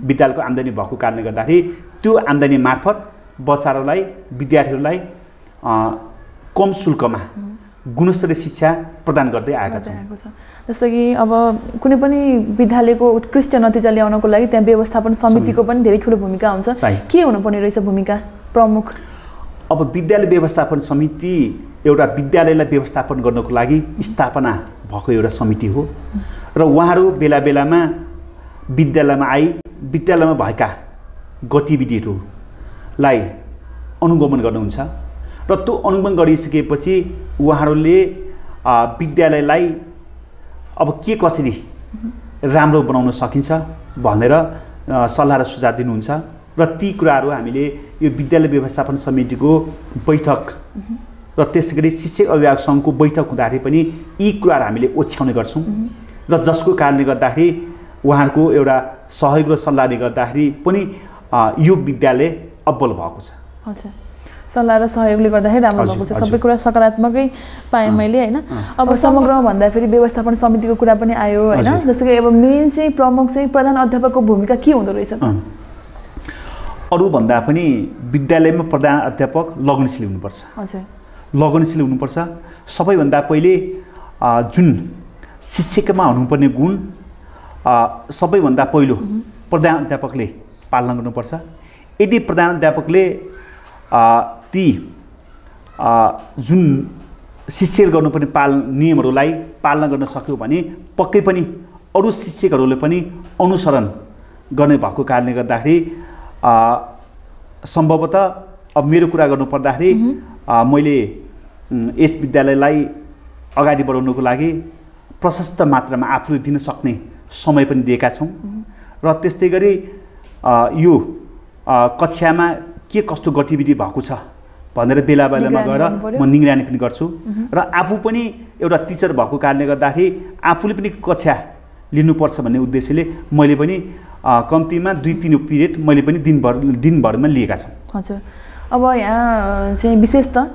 विद्यालयको आम्दानी भएको कारणले गर्दाखेरि त्यो आम्दानी मार्फत बच्चाहरूलाई विद्यार्थीहरूलाई कम शुल्कमा गुणस्तरीय शिक्षा प्रदान गर्दै आएका छौँ आएको छ। जस्तो कि अब कुनै पनि विद्यालयको उत्कृष्ट नतिजा ल्याउनको लागि त्यहाँ व्यवस्थापन समितिको पनि धेरै ठुलो भूमिका हुन्छ। के हुनुपर्ने रहेछ भूमिका? प्रमुख। अब विद्यालय व्यवस्थापन समिति एउटा विद्यालयलाई व्यवस्थापन गर्नको लागि स्थापना भएको एउटा समिति हो। र उहाँहरू बेला बेलामा विद्यालयमा आई विद्यालयमा भएका गतिविधिहरूलाई अनुगमन गर्नुहुन्छ। र त्यो अनुगमन गरिसकेपछि उहाँहरूले विद्यालयलाई अब के कसरी राम्रो बनाउन सकिन्छ भनेर सल्लाह र सुझाव दिनुहुन्छ र ती कुराहरू हामीले यो विद्यालय व्यवस्थापन समितिको बैठक र त्यसै गरी शिक्षक अभिभावक सङ्घको बैठक हुँदाखेरि पनि यी कुराहरू हामीले ओछ्याउने गर्छौँ र जसको कारणले गर्दाखेरि उहाँहरूको एउटा सहयोग र सल्लाहले गर्दाखेरि पनि यो विद्यालय अब्बल भएको छ। सल्लाह र सहयोगले गर्दाखेरि राम्रो भएको छ। सबै कुरा सकारात्मकै पाएँ मैले होइन? अब समग्रमा भन्दाखेरि व्यवस्थापन समितिको कुरा पनि आयो होइन। जस्तो कि अब मेन चाहिँ प्रमुख चाहिँ प्रधान अध्यापकको भूमिका के हुँदो रहेछ। अरूभन्दा पनि विद्यालयमा प्रधान अध्यापक लगनशील हुनुपर्छ। हजुर। लगनशील हुनुपर्छ। सबैभन्दा पहिले जुन शिक्षकमा हुनुपर्ने गुण अ, सबैभन्दा पहिलो प्रधान अध्यापकले पालना गर्नुपर्छ। यदि प्रधान अध्यापकले अ, ती जुन शिक्षक गर्नुपर्ने पाल नियमहरूलाई पालना गर्न सक्यो भने पक्कै पनि अरू शिक्षकहरूले पनि अनुसरण गर्ने भएको कारणले गर्दाखेरि सम्भवतः अब मेरो कुरा गर्नु पर्दाखेरि अ, मैले यस विद्यालयलाई अगाडि बढाउनुको लागि प्रशस्त मात्रामा आफूले दिन सक्ने समय पनि दिएका छौँ। र त्यस्तै गरी यो कक्षामा के कस्तो गतिविधि भएको छ भनेर बेला बेलामा गएर। म निगरानी पनि गर्छु। र आफू पनि एउटा टिचर भएको कारणले गर्दाखेरि आफूले पनि कक्षा लिनुपर्छ भन्ने उद्देश्यले मैले पनि कम्तीमा दुई तिन पिरियड मैले पनि दिनभर दिनभरमा लिएका छौँ। हजुर। अब यहाँ चाहिँ विशेष त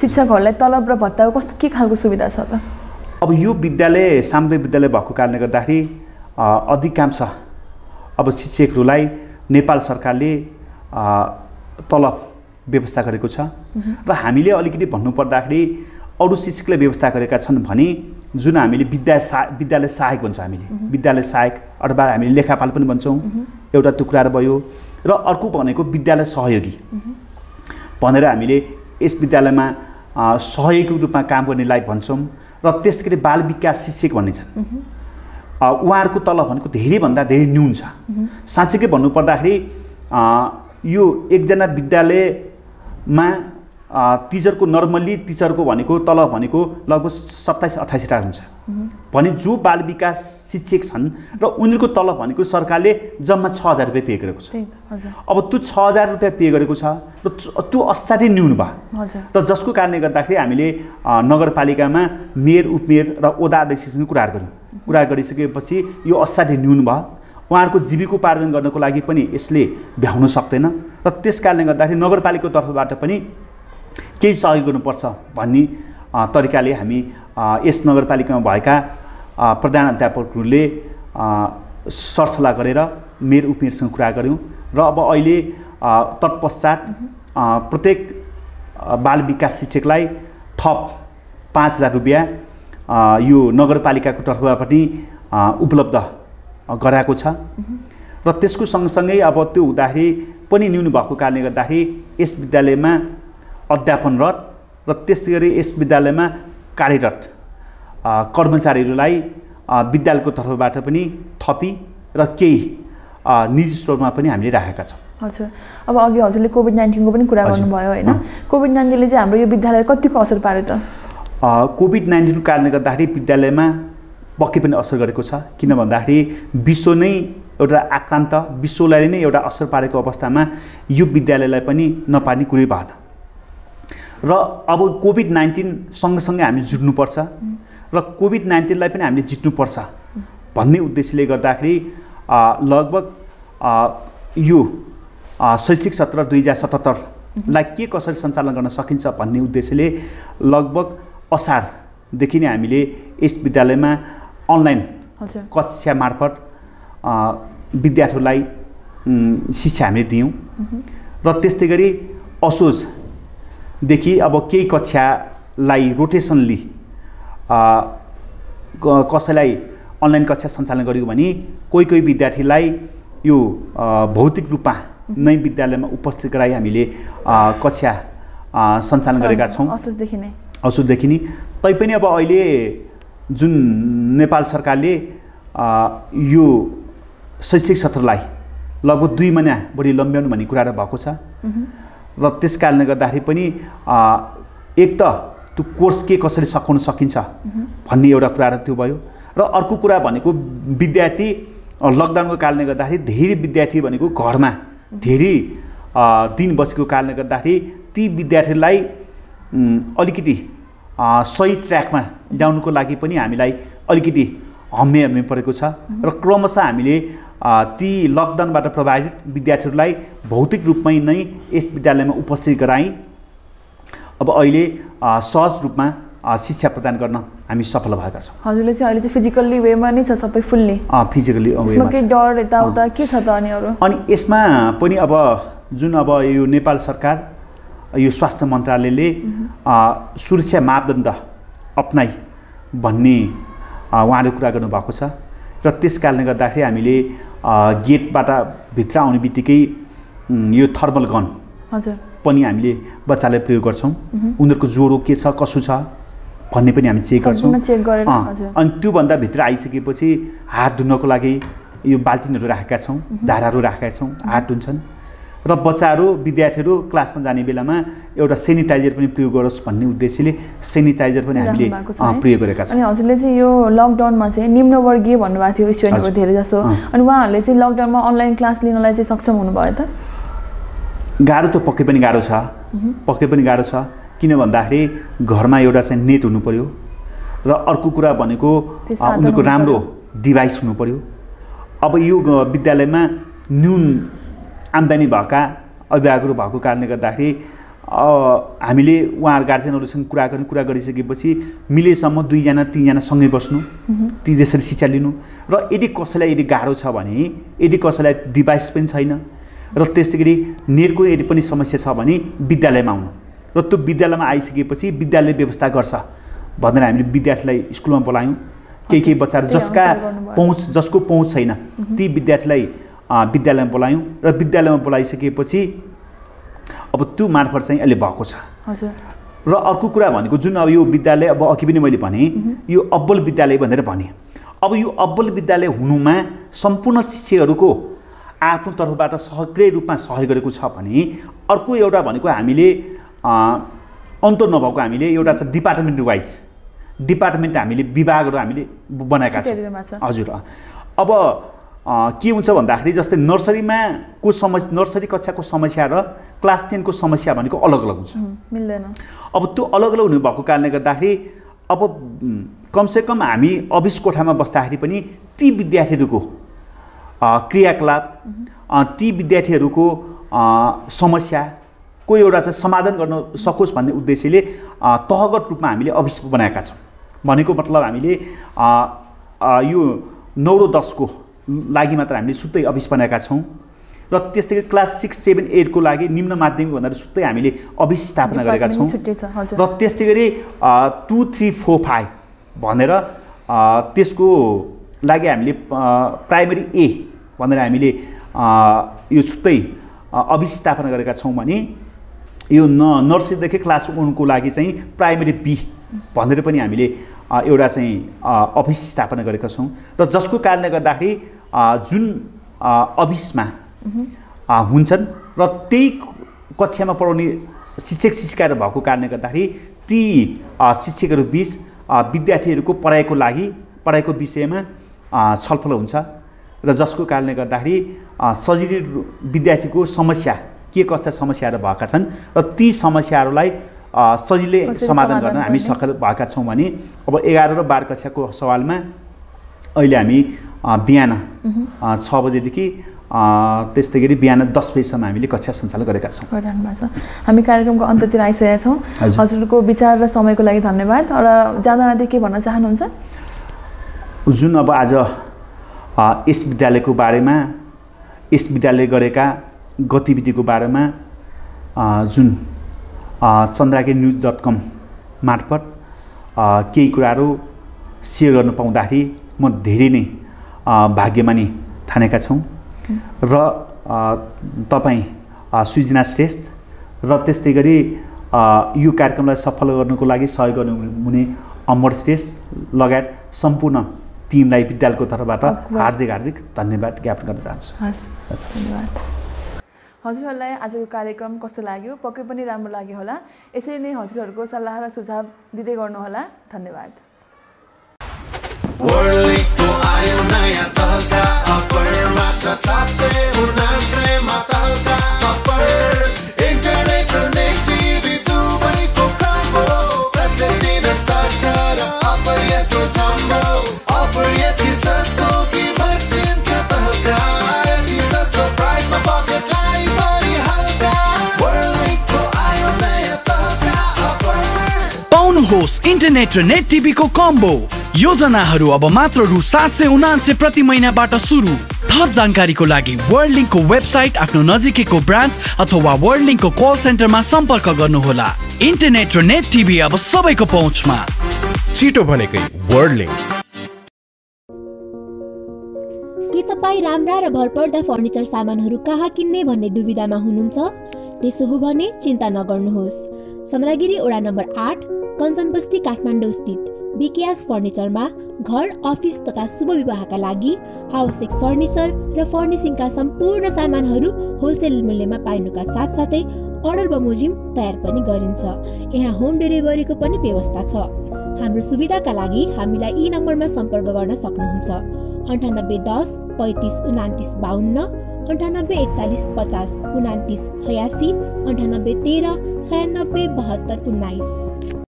शिक्षकहरूलाई तलब र भत्ताको कस्तो के खालको सुविधा छ त? अब यो विद्यालय सामुदायिक विद्यालय भएको कारणले गर्दाखेरि अधिकांश अब शिक्षकहरूलाई नेपाल सरकारले तलब व्यवस्था गरेको छ। र हामीले अलिकति भन्नुपर्दाखेरि अरू शिक्षकले व्यवस्था गरेका छन् भने जुन हामीले विद्या सा विद्यालय सहायक भन्छ हामीले। विद्यालय सहायक अथवा हामीले लेखापाल पनि भन्छौँ। एउटा त्यो कुराहरू भयो र अर्को भनेको विद्यालय सहयोगी। भनेर हामीले यस विद्यालयमा अ, सहयोगी रूपमा काम गर्नेलाई भन्छौँ र त्यस गरी बाल विकास शिक्षक भन्ने छन् उहाँहरूको तलब भनेको धेरैभन्दा धेरै न्यून छ। साँच्चीकै भन्नुपर्दाखेरि यो एकजना विद्यालयमा अ, टिचरको नर्मल्ली टिचरको भनेको तलब भनेको लगभग सत्ताइस अठाइस हजार हुन्छ। भने जो बाल विकास शिक्षक छन् र उनीहरूको तलब भनेको सरकारले जम्मा छ हजार रुपियाँ पे गरेको छ। अब त्यो छ हजार रुपियाँ पे गरेको छ र त्यो- असाध्यै न्यून भयो। र जसको कारणले गर्दाखेरि हामीले नगरपालिकामा मेयर उपमेयर र ओदा कुराहरू गऱ्यौँ कुरा गरिसकेपछि यो असाध्यै न्यून भयो। उहाँहरूको जीविकोपार्जन गर्नको लागि पनि यसले भ्याउन सक्दैन र त्यस कारणले गर्दाखेरि नगरपालिकाको तर्फबाट पनि केही सहयोग गर्नुपर्छ भन्ने तरिकाले हामी यस नगरपालिकामा भएका प्रधान अध्यापकहरूले सरसल्लाह गरेर मेयर उपमेयरसँग कुरा गऱ्यौँ र अब अहिले तत्पश्चात प्रत्येक बाल विकास शिक्षकलाई थप पाँच हजार रुपियाँ यो नगरपालिकाको तर्फबाट पनि उपलब्ध गराएको छ। र त्यसको सँगसँगै अब त्यो हुँदाखेरि पनि न्यून भएको कारणले गर्दाखेरि यस विद्यालयमा अध्यापनरत र त्यस्तै गरी यस विद्यालयमा कार्यरत कर्मचारीहरूलाई विद्यालयको तर्फबाट पनि थपी र केही निजी स्रोतमा पनि हामीले राखेका छौँ। हजुर। अब अघि हजुरले कोभिड नाइन्टिनको पनि कुरा। गर्नुभयो होइन। कोभिड नाइन्टिनले चाहिँ हाम्रो यो विद्यालय कतिको असर पार्यो त कोभिड नाइन्टिनको कारणले गर्दाखेरि विद्यालयमा पक्कै पनि असर गरेको छ। किन भन्दाखेरि विश्व नै एउटा आक्रान्त विश्वलाई नै एउटा असर पारेको अवस्थामा यो विद्यालयलाई पनि नपार्ने कुरै भएन। र अब कोभिड नाइन्टिन सँगसँगै हामी जुट्नुपर्छ र कोभिड नाइन्टिनलाई पनि हामीले जित्नुपर्छ भन्ने उद्देश्यले गर्दाखेरि लगभग यो शैक्षिक सत्र दुई हजार सतहत्तरलाई के कसरी सञ्चालन गर्न सकिन्छ भन्ने उद्देश्यले लगभग असारदेखि नै हामीले यस विद्यालयमा अनलाइन कक्षा मार्फत विद्यार्थीहरूलाई शिक्षा हामीले दियौँ। र त्यस्तै गरी असोजदेखि अब केही कक्षालाई रोटेसनली कसैलाई अनलाइन कक्षा सञ्चालन गरियो भने कोही कोही विद्यार्थीलाई यो भौतिक रूपमा नै विद्यालयमा उपस्थित गराई हामीले कक्षा सञ्चालन गरेका छौँ। असोजदेखि नै। असोजदेखि नि। तैपनि अब अहिले जुन नेपाल सरकारले यो शैक्षिक सत्रलाई लगभग दुई महिना बढी लम्ब्याउनु भन्ने कुराहरू भएको छ। र त्यस कारणले गर्दाखेरि पनि एक त त्यो कोर्स के कसरी सकाउन सकिन्छ भन्ने एउटा कुराहरू त्यो भयो। र अर्को कुरा भनेको विद्यार्थी लकडाउनको कारणले गर्दाखेरि धेरै विद्यार्थी भनेको घरमा धेरै दिन बसेको कारणले गर्दाखेरि ती विद्यार्थीलाई अलिकति सही ट्र्याकमा ल्याउनुको लागि पनि हामीलाई अलिकति हम्मे हम्मे परेको छ र क्रमशः हामीले ती लकडाउनबाट प्रभावित विद्यार्थीहरूलाई भौतिक रूपमै नै यस विद्यालयमा उपस्थित गराई अब अहिले सहज रूपमा शिक्षा प्रदान गर्न हामी सफल भएका छौँ। हजुरले चाहिँ अहिले चाहिँ फिजिकल्ली वेमा नै छ सबै फुल्ली। फिजिकली यसमा केही डर यताउता के छ त अनि अरू? अनि यसमा पनि अब जुन अब यो नेपाल सरकार यो स्वास्थ्य मन्त्रालयले अ, सुरक्षा मापदण्ड अप्नाइ भन्ने उहाँले कुरा गर्नुभएको छ। र त्यस कारणले गर्दाखेरि हामीले गेटबाट भित्र आउने बित्तिकै यो थर्मल गन हजुर। पनि हामीले बच्चालाई प्रयोग गर्छौँ। उनीहरूको ज्वरो के छ कसो छ भन्ने पनि हामी चेक गर्छौँ। अनि त्योभन्दा भित्र आइसकेपछि हात धुनको लागि यो बाल्टिनहरू राखेका छौँ धाराहरू राखेका छौँ हात धुन्छन्। र बच्चाहरू विद्यार्थीहरू क्लासमा जाने बेलामा एउटा सेनिटाइजर पनि प्रयोग गरोस् भन्ने उद्देश्यले सेनिटाइजर पनि हामीले? प्रयोग गरेका छौँ। अनि हजुरले चाहिँ यो लकडाउनमा चाहिँ निम्नवर्गीय भन्नुभएको थियो स्टुडेन्टहरू। धेरै जसो। अनि उहाँहरूले चाहिँ लकडाउनमा अनलाइन क्लास लिनलाई चाहिँ सक्षम हुनुभयो त? गाह्रो त पक्कै पनि गाह्रो छ। पक्कै पनि गाह्रो छ। किन भन्दाखेरि घरमा एउटा चाहिँ नेट हुनु पऱ्यो र अर्को कुरा भनेको उनीहरूको राम्रो डिभाइस हुनु पऱ्यो अब यो विद्यालयमा न्यून आम्दानी भएका अभिभावकहरू भएको कारणले गर्दाखेरि हामीले उहाँहरू गार्जेनहरूसँग कुरा गर्ने कुरा गरिसकेपछि मिलेसम्म दुईजना तिनजना सँगै बस्नु ती त्यसरी शिक्षा लिनु र यदि कसैलाई यदि गाह्रो छ भने यदि कसैलाई डिभाइस पनि छैन र त्यस्तै गरी नेटको यदि पनि समस्या छ भने विद्यालयमा आउनु र त्यो विद्यालयमा आइसकेपछि विद्यालय व्यवस्था गर्छ भनेर हामीले विद्यार्थीलाई स्कुलमा बोलायौँ। केही केही बच्चाहरू जसका। पहुँच जसको पहुँच छैन ती विद्यार्थीलाई विद्यालयमा बोलायौँ र विद्यालयमा बोलाइसकेपछि अब त्यो मार्फत चाहिँ अहिले भएको छ। र अर्को कुरा भनेको जुन अब यो विद्यालय अब अघि पनि मैले भने यो अब्बल विद्यालय भनेर भने। अब यो अब्बल विद्यालय हुनुमा सम्पूर्ण शिक्षकहरूको आफ्नो तर्फबाट सक्रिय रूपमा सहयोग गरेको छ भने अर्को एउटा भनेको हामीले अ, अन्तर नभएको हामीले एउटा चाहिँ डिपार्टमेन्ट वाइज। डिपार्टमेन्ट हामीले विभागहरू हामीले बनाएका छौँ। छ। हजुर। अब के हुन्छ भन्दाखेरि जस्तै नर्सरीमा को समस्या नर्सरी कक्षाको समस्या र क्लास टेनको समस्या भनेको अलग अलग हुन्छ मिल्दैन। अब त्यो अलग अलग हुनु भएको कारणले गर्दाखेरि अब कमसेकम हामी अफिस कोठामा बस्दाखेरि पनि ती विद्यार्थीहरूको क्रियाकलाप ती विद्यार्थीहरूको अ, समस्याको एउटा चाहिँ समाधान गर्न सकोस् भन्ने उद्देश्यले तहगत रूपमा हामीले अफिस बनाएका छौँ। भनेको मतलब हामीले यो नौ र दसको लागि मात्र हामीले सुत्तै अफिस बनाएका छौँ। र त्यस्तै गरी क्लास सिक्स सेभेन एटको लागि निम्न माध्यमिक भन्दा सुत्तै हामीले अफिस स्थापना गरेका छौँ। र त्यस्तै गरी टु थ्री फोर फाइभ भनेर त्यसको लागि हामीले प्राइमेरी ए भनेर हामीले यो छुट्टै अफिस स्थापना गरेका छौँ भने यो न नर्सरीदेखि क्लास वानको लागि चाहिँ प्राइमेरी बी भनेर पनि हामीले एउटा चाहिँ अफिस स्थापना गरेका छौँ। र जसको कारणले गर्दाखेरि जुन अ, अफिसमा अ, हुन्छन् र त्यही कक्षामा पढाउने शिक्षक शिक्षिकाहरू भएको कारणले गर्दाखेरि ती शिक्षकहरू बिच विद्यार्थीहरूको पढाइको लागि पढाइको विषयमा छलफल हुन्छ र जसको कारणले गर्दाखेरि सजिलै विद्यार्थीको समस्या के कस्ता समस्याहरू भएका छन् र ती समस्याहरूलाई सजिलै समाधान गर्न हामी? सफल भएका छौँ भने अब एघार र बाह्र कक्षाको सवालमा अहिले हामी बिहान छ बजेदेखि त्यस्तै गरी बिहान दस बजीसम्म हामीले कक्षा सञ्चालन गरेका छौँ। छ। हामी कार्यक्रमको अन्त्यतिर आइसकेका छौँ। हजुर। हजुरको विचार र समयको लागि धन्यवाद। र जाँदा जाँदै के भन्न चाहनुहुन्छ? जुन अब आज यस विद्यालयको बारेमा यस विद्यालय गरेका गतिविधिको बारेमा जुन चन्द्राके न्युज डट कम मार्फत केही कुराहरू सेयर गर्न पाउँदाखेरि म धेरै नै भाग्यमानी ठानेका छौँ। र तपाईँ सृजना श्रेष्ठ र त्यस्तै गरी यो कार्यक्रमलाई सफल गर्नुको लागि सहयोग गर्नुहुने अमर श्रेष्ठ लगायत सम्पूर्ण टिमलाई विद्यालयको तर्फबाट। हार्दिक हार्दिक धन्यवाद ज्ञापन गर्न चाहन्छु। हस् धन्यवाद। हजुरहरूलाई आजको कार्यक्रम कस्तो लाग्यो? पक्कै पनि राम्रो लाग्यो होला। यसरी नै हजुरहरूको सल्लाह र सुझाव दिँदै गर्नुहोला। धन्यवाद। आयो नयाँ तहका अफर मात्र सात सय उनान्सयमा तहका अफर इन्टरनेट र नेट टिभी दुवैको कम्बो कसले दिन सक्छ र पाउनुहोस् इन्टरनेट र नेट टिभीको कम्बो। योजनाहरू अब मात्र रु सात सय उनान्से प्रति महिनाबाट सुरु। थप जानकारीको लागि वर्ल्ड लिङ्कको वेबसाइट आफ्नो नजिकैको ब्रान्च अथवा वर्ल्ड लिङ्कको कल सेन्टरमा सम्पर्क गर्नुहोला। इन्टरनेट र नेट टिभी अब सबैको पहुँचमा। छिटो भनेकै वर्ल्ड लिङ्क के तपाईँ राम्रा र भरपर्दा फर्निचर सामानहरू कहाँ किन्ने भन्ने दुविधामा हुनुहुन्छ? त्यसो हो भने चिन्ता नगर्नुहोस्। चन्द्रगिरी वडा नम्बर आठ कञ्चनबस्ती काठमाडौँ स्थित विक्यास फर्निचरमा घर अफिस तथा शुभ विवाहका लागि आवश्यक फर्निचर र फर्निसिङका सम्पूर्ण सामानहरू होलसेल मूल्यमा पाइनुका साथसाथै अर्डर बमोजिम तयार पनि गरिन्छ। यहाँ होम डेलिभरीको पनि व्यवस्था छ। हाम्रो सुविधाका लागि हामीलाई यी नम्बरमा सम्पर्क गर्न सक्नुहुन्छ। अन्ठानब्बे दस पैँतिस उनातिस बाहन्न अन्ठानब्बे एकचालिस पचास उनातिस छयासी अन्ठानब्बे तेह्र छयानब्बे बहत्तर उन्नाइस।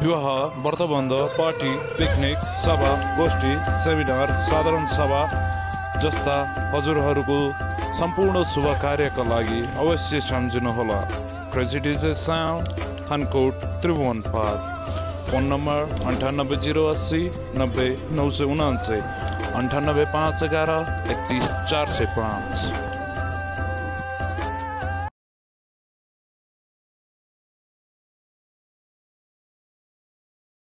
विवाह व्रतबन्ध पार्टी पिकनिक सभा गोष्ठी सेमिनार साधारण सभा जस्ता हजुरहरूको सम्पूर्ण शुभ कार्यका लागि अवश्य सम्झिनुहोला प्रेसिडेन्स साउन्ड थानकोट त्रिभुवन पाँच फोन नम्बर अन्ठानब्बे जिरो अस्सी नब्बे नौ सय उनान्सय अन्ठानब्बे पाँच एघार एकतिस चार सय पाँच